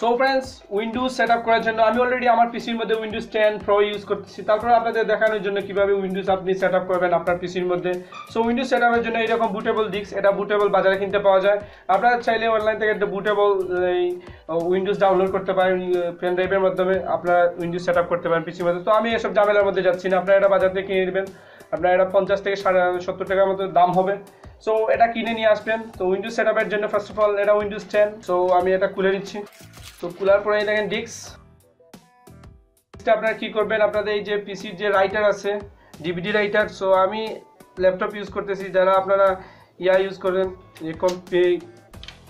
So friends Windows set up করার জন্য আমি অলরেডি আমার পিসির মধ্যে উইন্ডোজ টেন প্রো ইউজ করতেছি। তারপরে আপনাদের দেখানোর জন্য কীভাবে উইন্ডোজ আপনি সেট আপ করবেন আপনার পিসির মধ্যে। সো উইন্ডোজ সেট আপের জন্য এরকম বুটেবল ডিস্ক এটা বুটেবল বাজারে কিনতে পাওয়া যায়। আপনারা চাইলে অনলাইন থেকে একটা বুটেবল এই উইন্ডোজ ডাউনলোড করতে পারেন পেন ড্রাইভের মাধ্যমে আপনারা উইন্ডোজ সেট আপ করতে পারেন পিসির মধ্যে। তো আমি এসব ঝামেলার মধ্যে যাচ্ছি না। আপনারা এটা বাজার থেকে কিনে নেবেন। আপনার এটা পঞ্চাশ থেকে সাড়ে সত্তর টাকার মতো দাম হবে। সো এটা কিনে নিয়ে আসবেন। তো উইন্ডোজ সেট আপের জন্য ফার্স্ট অফ অল এটা উইন্ডোজ টেন সো আমি এটা খুলে নিচ্ছি। তো খোলার পরে দেখেন ডিস্ক আপনারা কি করবেন? আপনাদের এই যে পিসির যে রাইটার আছে ডিভিডি রাইটার সো আমি ল্যাপটপ ইউজ করতেছি। যারা আপনারা ইয়া ইউজ করেন, যে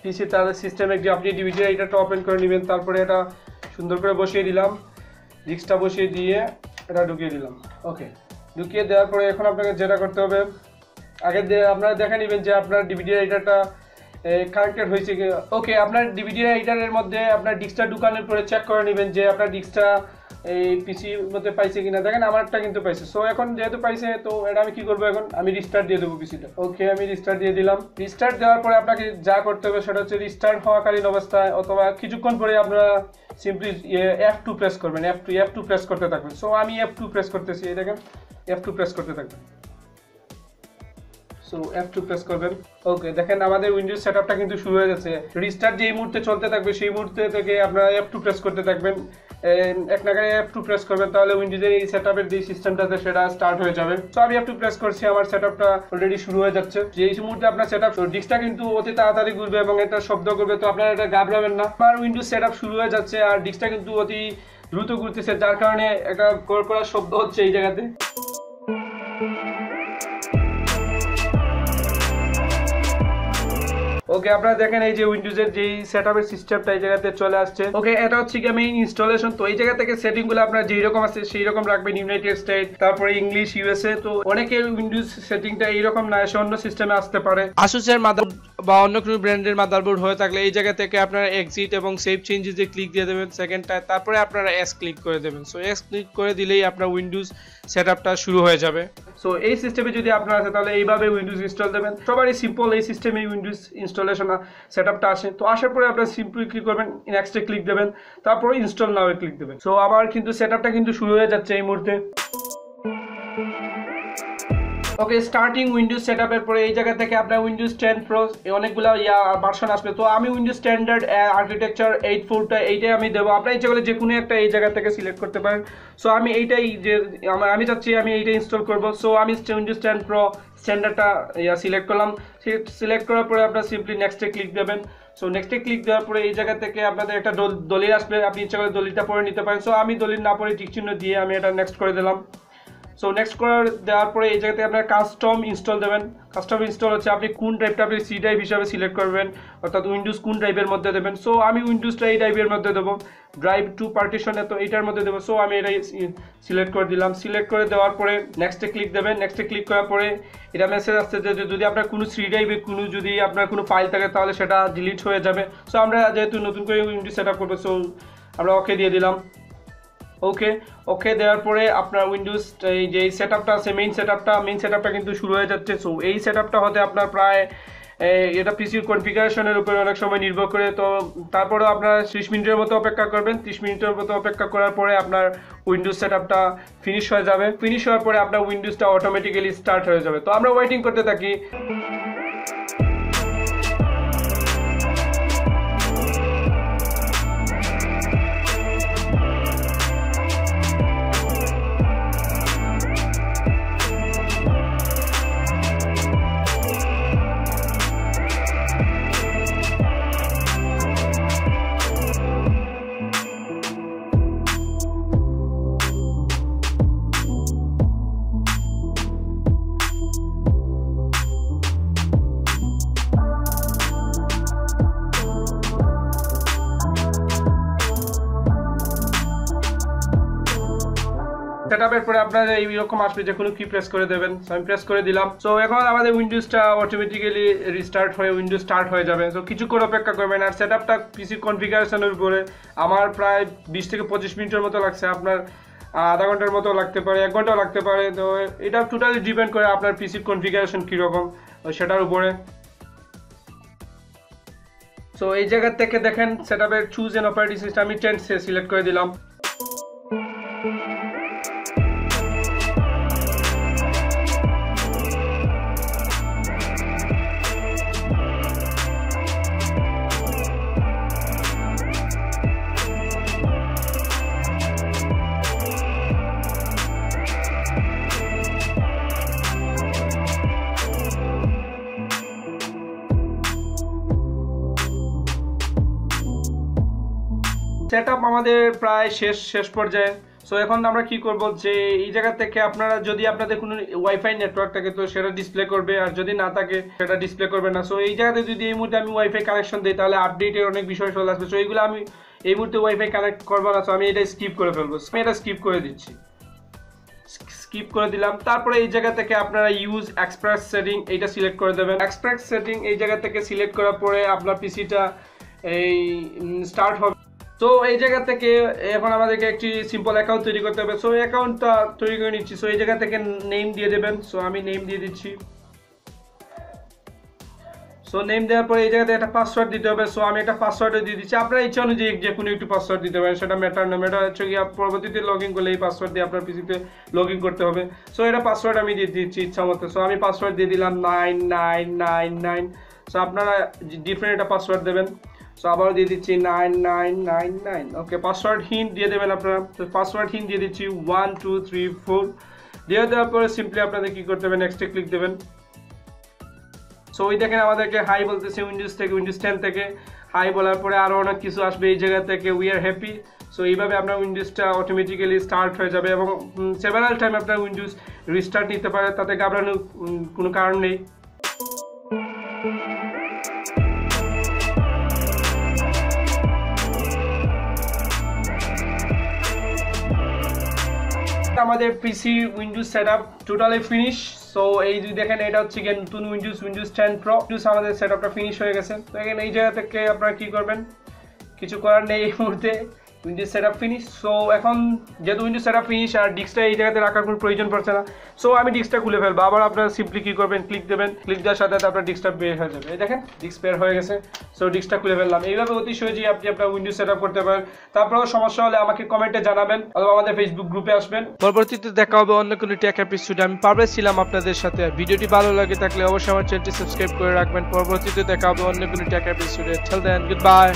পিসি তাদের সিস্টেমে যে আপনি ডিভিডি রাইটারটা ওপেন করে নেবেন। তারপরে এটা সুন্দর করে বসিয়ে দিলাম। ডিস্কটা বসিয়ে দিয়ে এটা ঢুকিয়ে দিলাম। ওকে ঢুকিয়ে দেওয়ার পরে এখন আপনাকে যেটা করতে হবে আগে আপনারা দেখে নেবেন যে আপনার ডিভিডি রাইটারটা কানেক্টেড হয়েছে কি ওকে আপনার ডিভিডি রাইটারের মধ্যে আপনার ডিস্কটা ঢুকানোর পরে চেক করে নেবেন যে আপনার ডিস্কটা এই পিসির মধ্যে পাইছে কিনা। দেখেন, আমারটা কিন্তু পাইছে। সো এখন যেহেতু পাইছে, তো এটা আমি কি করব এখন? আমি রিস্টার্ট দিয়ে দেবো পিসিটা ওকে আমি রিস্টার্ট দিয়ে দিলাম। রিস্টার্ট দেওয়ার পরে আপনাকে যা করতে হবে, সেটা হচ্ছে রিস্টার্ট হওয়াকালীন অবস্থায় অথবা কিছুক্ষণ পরে আপনারা সিম্পলি এফ টু প্রেস করবেন। F two F two press করতে থাকবেন। সো আমি এফ টু প্রেস করতেছি, এই দেখেন এফ টু প্রেস করতে থাকবেন। সো এফ টু প্রেস করবেন। ওকে দেখেন আমাদের উইন্ডোজ সেটআপটা কিন্তু শুরু হয়ে গেছে। রিস্টার্ট যেই মুহূর্তে চলতে থাকবে, সেই মুহূর্তে থেকে আপনারা এফ টু প্রেস করতে থাকবেন। এক নাগারে এফ টু প্রেস করবেন, তাহলে উইন্ডোজের এই সেটআপের যে সিস্টেমটা সেটা স্টার্ট হয়ে যাবে। সো আমি এফ টু প্রেস করছি, আমার সেটআপটা অলরেডি শুরু হয়ে যাচ্ছে। যেই মুহূর্তে আপনার সেটআপ ডিস্কটা কিন্তু অতি তাড়াতাড়ি ঘুরবে এবং এটা শব্দ করবে, তো আপনারা এটা ঘাবড়াবেন না। আমার উইন্ডোজ সেটআপ শুরু হয়ে যাচ্ছে আর ডিস্কটা কিন্তু অতি দ্রুত ঘুরতেছে, যার কারণে একটা করার শব্দ হচ্ছে এই জায়গাতে। ওকে আপনারা দেখেন এই যে উইন্ডোজের যে সেটআপের সিস্টেমটা এই জায়গাতে চলে আসছে। ওকে এটা হচ্ছে কি মেইন ইনস্টলেশন তো এই জায়গা থেকে সেটিংগুলো আপনার যেই রকম আছে সেই রকম রাখবেন ইউনাইটেড স্টেট তারপরে ইংলিশ ইউএসএ তো অনেকের উইন্ডোজ সেটিংটা এইরকম না অন্য সিস্টেমে আসতে পারে। আসুসের মাদার বা অন্য কোনো ব্র্যান্ডের মাদারবোর্ড হয়ে থাকলে এই জায়গা থেকে আপনারা এক্সিট এবং সেভ চেঞ্জেসে ক্লিক দিয়ে দেবেন সেকেন্ডটায় তারপরে আপনারা এস ক্লিক করে দেবেন। সো এস ক্লিক করে দিলেই আপনার উইন্ডোজ সেটআপটা শুরু হয়ে যাবে। সো এই সিস্টেমে যদি আপনার আছে, তাহলে এইভাবে উইন্ডোজ ইনস্টল দেবেন। সবারই সিম্পল এই সিস্টেমে উইন্ডোজ ইনস্টলেশন সেটআপটা আসে। তো আসার পরে আপনার সিম্পলি ক্লিক করবেন নেক্সটে ক্লিক দেবেন, তারপরে ইনস্টল নাও ক্লিক দেবেন। সো আবার কিন্তু সেটআপটা কিন্তু শুরু হয়ে যাচ্ছে এই মুহূর্তে। ওকে স্টার্টিং উইন্ডোজ সেটআপের পরে এই জায়গা থেকে আপনার উইন্ডোজ টেন প্রো অনেকগুলো, ইয়া ভার্সন আসবে। তো আমি উইন্ডোজ স্ট্যান্ডার্ড আর্কিটেকচার এইট ফোরটা এইটাই আমি দেবো। আপনার ইচ্ছা করলে যে কোনো একটা এই জায়গা থেকে সিলেক্ট করতে পারেন। সো আমি এইটাই যে, আমি চাচ্ছি আমি এইটা ইনস্টল করব। সো আমি উইন্ডোজ টেন প্রো স্ট্যান্ডার্ডটা ইয়া সিলেক্ট করলাম। সিলেক্ট করার পরে আপনার সিম্পলি নেক্সটে ক্লিক দেবেন। সো নেক্সটে ক্লিক দেওয়ার পরে এই জায়গা থেকে আপনাদের একটা দল- দলিল আসবে। আপনি ইচ্ছা করে দলিলটা পরে নিতে পারেন। সো আমি দলিল না পরে টিক চিহ্ন দিয়ে আমি এটা নেক্সট করে দিলাম। সো নেক্সট করার দেওয়ার পরে এই জায়গাতে আপনার কাস্টম ইনস্টল দেবেন। কাস্টম ইনস্টল হচ্ছে আপনি কোন ড্রাইভটা আপনি সি ড্রাইভ হিসাবে সিলেক্ট করবেন, অর্থাৎ উইন্ডোজ কোন ড্রাইভের মধ্যে দেবেন। সো আমি উইন্ডোজটা এই ড্রাইভের মধ্যে দেবো। ড্রাইভ টু পার্টিশনে তো এইটার মধ্যে দেবো। সো আমি এটাই সিলেক্ট করে দিলাম। সিলেক্ট করে দেওয়ার পরে নেক্সটে ক্লিক দেবেন। নেক্সটে ক্লিক করার পরে এটা মেসেজ আসছে যে যদি আপনার কোনো সি ড্রাইভে কোনো যদি আপনার কোনো ফাইল থাকে, তাহলে সেটা ডিলিট হয়ে যাবে। সো আমরা যেহেতু নতুন করে উইন্ডোজ সেট আপ করব সো আমরা ওকে দিয়ে দিলাম। ওকে ওকে দেওয়ার পরে আপনার উইন্ডোজ এই যে সেট আপটা আছে মেইন সেট আপটা মেইন সেট আপটা কিন্তু শুরু হয়ে যাচ্ছে। সো এই সেট আপটা হতে আপনার প্রায় এটা পিসির কনফিগারেশনের উপরে অনেক সময় নির্ভর করে। তো তারপরে আপনার ত্রিশ মিনিটের মতো অপেক্ষা করবেন। ত্রিশ মিনিটের মতো অপেক্ষা করার পরে আপনার উইন্ডোজ সেট আপটা ফিনিশ হয়ে যাবে। ফিনিশ হওয়ার পরে আপনার উইন্ডোজটা অটোমেটিক্যালি স্টার্ট হয়ে যাবে। তো, আমরা ওয়েটিং করতে থাকি। সেটআপের পরে আপনার এইরকম আসবে যে কোনো কি প্রেস করে দেবেন। আমি প্রেস করে দিলাম। সো এখন আমাদের উইন্ডোজটা অটোমেটিক্যালি রিস্টার্ট হয়ে উইন্ডোজ স্টার্ট হয়ে যাবে। সো কিছুক্ষণ অপেক্ষা করবেন। আর সেটআপটা পিসি কনফিগারেশনের উপরে, আমার প্রায় বিশ থেকে পঁচিশ মিনিটের মতো লাগছে। আপনার আধা ঘণ্টার মতো লাগতে পারে, এক ঘন্টাও লাগতে পারে। তো, এটা টোটালি ডিপেন্ড করে আপনার পিসির কনফিগারেশন কীরকম সেটার উপরে। সো এই জায়গা থেকে দেখেন সেটআপের চুজ এন্ড অপারেটিং সিস্টেম আমি টেন সিলেক্ট করে দিলাম। সেট আমাদের প্রায় শেষ শেষ পর্যায়ে। সো এখন আমরা কি করব যে, এই জায়গা থেকে আপনারা, যদি আপনাদের কোনো ওয়াইফাই নেটওয়ার্ক থাকে, তো সেটা ডিসপ্লে করবে, আর যদি না থাকে, সেটা ডিসপ্লে করবে না। সো এই জায়গাতে যদি এই মুহূর্তে আমি ওয়াইফাই কানেকশন দিই, তাহলে আপডেটের অনেক বিষয় চলে আসবে। সো এইগুলো আমি এই মুহূর্তে ওয়াইফাই কানেক্ট করব না সো আমি এটা স্কিপ করে ফেলব। আমি এটা স্কিপ করে দিচ্ছি। স্কিপ করে দিলাম। তারপরে এই জায়গা থেকে আপনারা ইউজ এক্সপ্রেস সেটিং এইটা সিলেক্ট করে দেবেন। এক্সপ্রেস সেটিং এই জায়গা থেকে সিলেক্ট করার পরে আপনার পিসিটা এই স্টার্ট হবে। তো এই জায়গা থেকে এখন আমাদেরকে একটি সিম্পল অ্যাকাউন্ট তৈরি করতে হবে। সো অ্যাকাউন্টটা তৈরি করে নিচ্ছি। সো এই জায়গা থেকে নেম দিয়ে দেবেন। সো আমি নেম দিয়ে দিচ্ছি। সো নেম দেওয়ার পরে এই জায়গাতে একটা পাসওয়ার্ড দিতে হবে। সো আমি একটা পাসওয়ার্ডও দিয়ে দিচ্ছি। আপনার ইচ্ছা অনুযায়ী যে কোনো একটু পাসওয়ার্ড দিতে পারেন। সেটা ম্যাটার না। ম্যাটার হচ্ছে কি পরবর্তীতে লগ ইন করলে এই পাসওয়ার্ড দিয়ে আপনার পিসিতে লগ ইন করতে হবে। সো এটা পাসওয়ার্ড আমি দিয়ে দিচ্ছি ইচ্ছা মতো। সো আমি পাসওয়ার্ড দিয়ে দিলাম nine nine nine nine so আপনারা ডিফারেন্ট একটা পাসওয়ার্ড দেবেন। সো আবারও দিয়ে দিচ্ছি nine nine nine nine okay password hint দিয়ে দেবেন আপনারা। তো পাসওয়ার্ড হিন্ট দিয়ে দিচ্ছি ওয়ান টু থ্রি ফোর দিয়ে দেওয়ার পরে সিম্পলি আপনাদের কী করতে হবে? নেক্সটে ক্লিক দেবেন। সো ওই দেখেন আমাদেরকে হাই বলতেছে উইন্ডোজ থেকে উইন্ডোজ টেন থেকে। হাই বলার পরে আরও অনেক কিছু আসবে এই জায়গা থেকে। উই আর হ্যাপি সো এইভাবে আপনার উইন্ডোজটা অটোমেটিক্যালি স্টার্ট হয়ে যাবে এবং সেভারাল টাইম আপনার উইন্ডোজ রিস্টার্ট নিতে পারে। তাতে ঘাবড়ানোর কোনো কারণ নেই। আমাদের PC Windows set up totally finish so এই যদি দেখেন, এটা হচ্ছে গিয়ে নতুন Windows Windows ten pro Windows আমাদের সেট আপটা ফিনিশ হয়ে গেছে। তো এখানে এই জায়গা থেকে আপনারা কী করবেন? কিছু করার নেই এই মুহূর্তে। উইন্ডোজ সেটআপ ফিনিশ সো এখন যেহেতু উইন্ডোজ সেটআপ ফিনিশ আর ডিস্কটা এই জায়গাতে রাখার কোনো প্রয়োজন পড়ছে না সো আমি ডিস্কটা খুলে ফেলব। আবার আপনারা সিম্পলি কি করবেন ক্লিক দেবেন ক্লিক দেওয়ার সাথে আপনার ডিস্কটা বের হয়ে যাবে। এই দেখেন ডিস্ক বের হয়ে গেছে সো ডিস্কটা খুলে ফেললাম। এইভাবে অতি সহজেই আপনি আপনার উইন্ডোজ সেট আপ করতে পারেন। তারপরেও সমস্যা হলে আমাকে কমেন্টে জানাবেন, অথবা আমাদের ফেসবুক গ্রুপে আসবেন। পরবর্তীতে দেখা হবে অন্য কোনো টেক এপিসোডে আমি পারভেজ ছিলাম আপনাদের সাথে। ভিডিওটি ভালো লাগে থাকলে অবশ্যই আমার চ্যানেলটি সাবস্ক্রাইব করে রাখবেন। পরবর্তীতে দেখা হবে অন্য কোনো টেক এপিসোডে টেল দেন গুড বাই